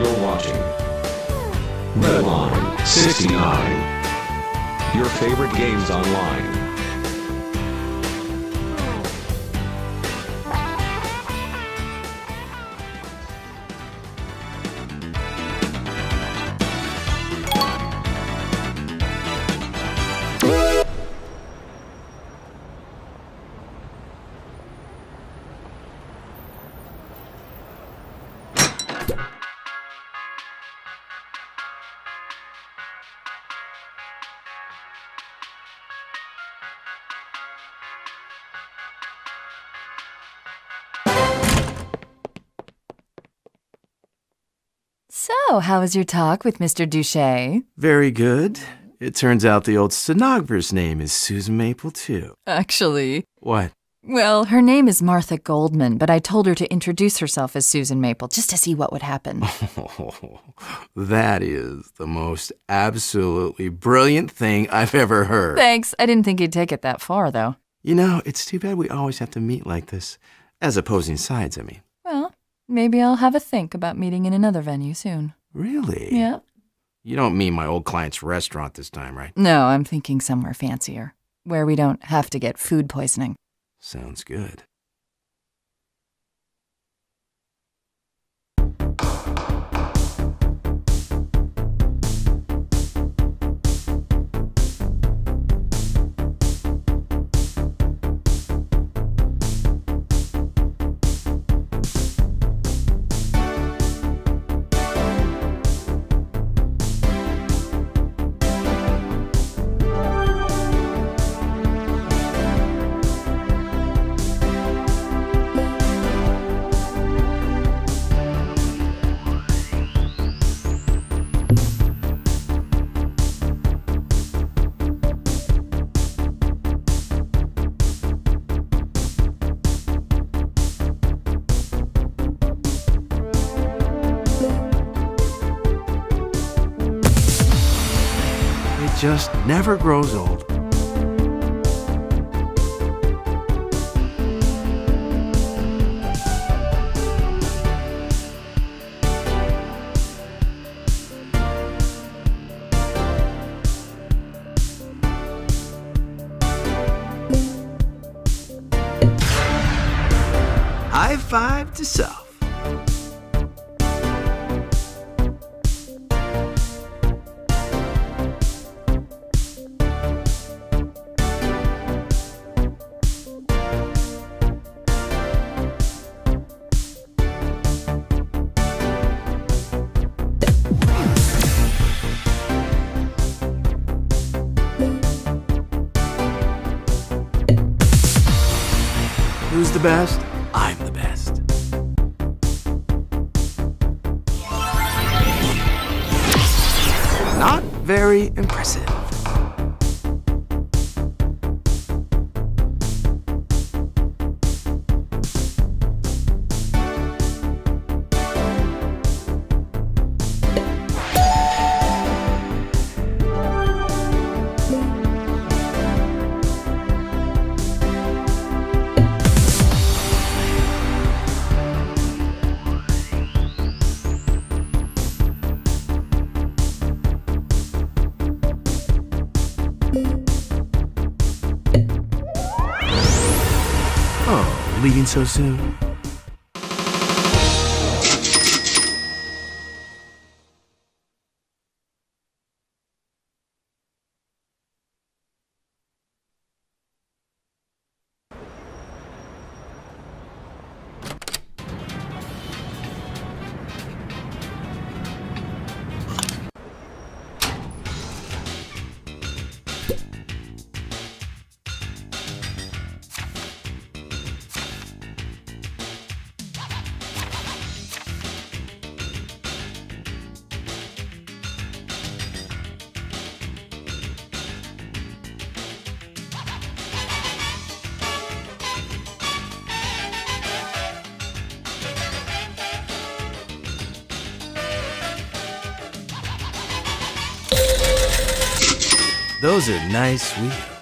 You're watching Redline 69. Your favorite games online. So, how was your talk with Mr. Duche? Very good. It turns out the old stenographer's name is Susan Maple, too. Actually, What? well, her name is Martha Goldman, but I told her to introduce herself as Susan Maple just to see what would happen. that is the most absolutely brilliant thing I've ever heard. Thanks. I didn't think you'd take it that far, though. You know, it's too bad we always have to meet like this. As opposing sides, I mean. Well, maybe I'll have a think about meeting in another venue soon. Really? Yeah. You don't mean my old client's restaurant this time, right? No, I'm thinking somewhere fancier, where we don't have to get food poisoning. Sounds good. Never grows old. High five to self. The best? I'm the best. Not very impressive. Oh, leaving so soon? Those are nice wheels.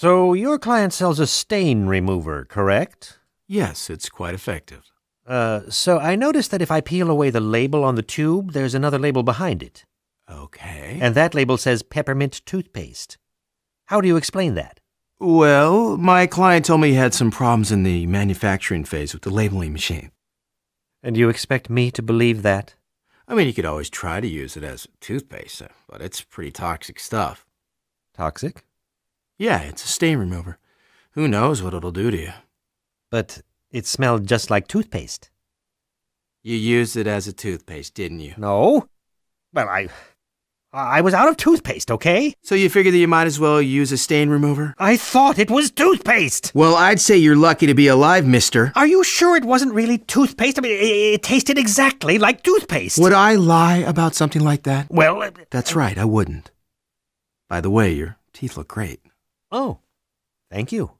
So your client sells a stain remover, correct? Yes, it's quite effective. Uh, so I noticed that if I peel away the label on the tube, there's another label behind it. Okay. And that label says peppermint toothpaste. How do you explain that? well, my client told me he had some problems in the manufacturing phase with the labeling machine. And you expect me to believe that? I mean, you could always try to use it as toothpaste, but it's pretty toxic stuff. Toxic? Yeah, it's a stain remover. Who knows what it'll do to you? But it smelled just like toothpaste. You used it as a toothpaste, didn't you? No? Well, I. I was out of toothpaste, okay? So you figured that you might as well use a stain remover? I thought it was toothpaste! Well, I'd say you're lucky to be alive, mister. Are you sure it wasn't really toothpaste? I mean, it, it tasted exactly like toothpaste. Would I lie about something like that? Well, uh, That's right, I wouldn't. By the way, your teeth look great. Oh, thank you.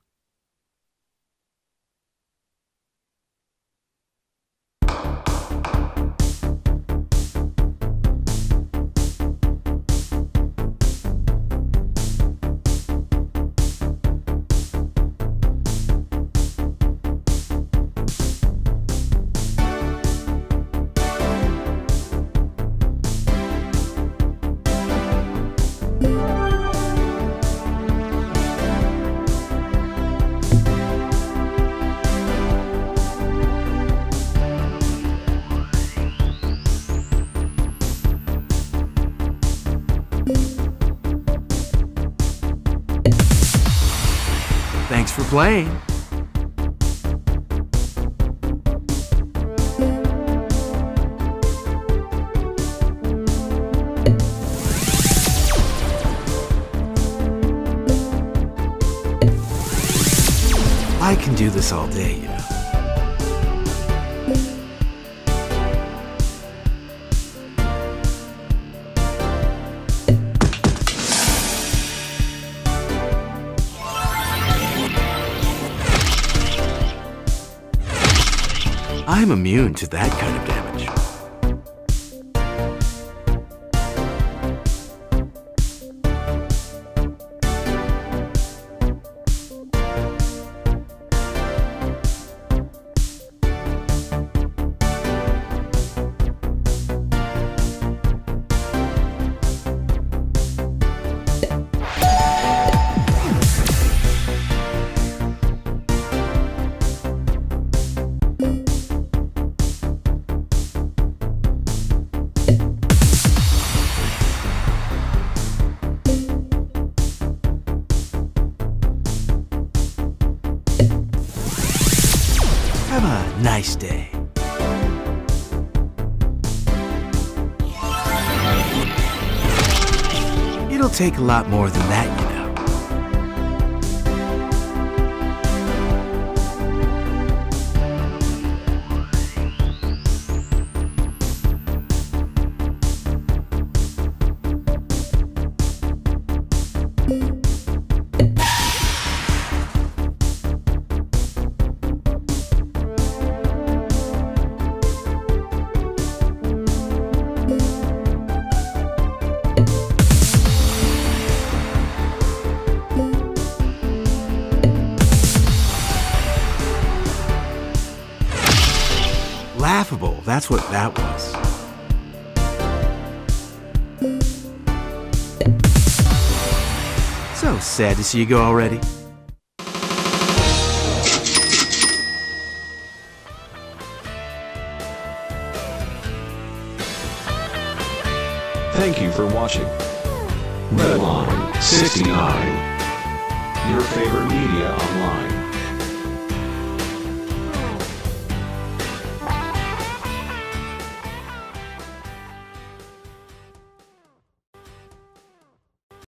Playing. I can do this all day, you know. I'm immune to that kind of damage. Day. It'll take a lot more than that, Laughable, that's what that was. So sad to see you go already. Thank you for watching. Redline 69. Your favorite media online.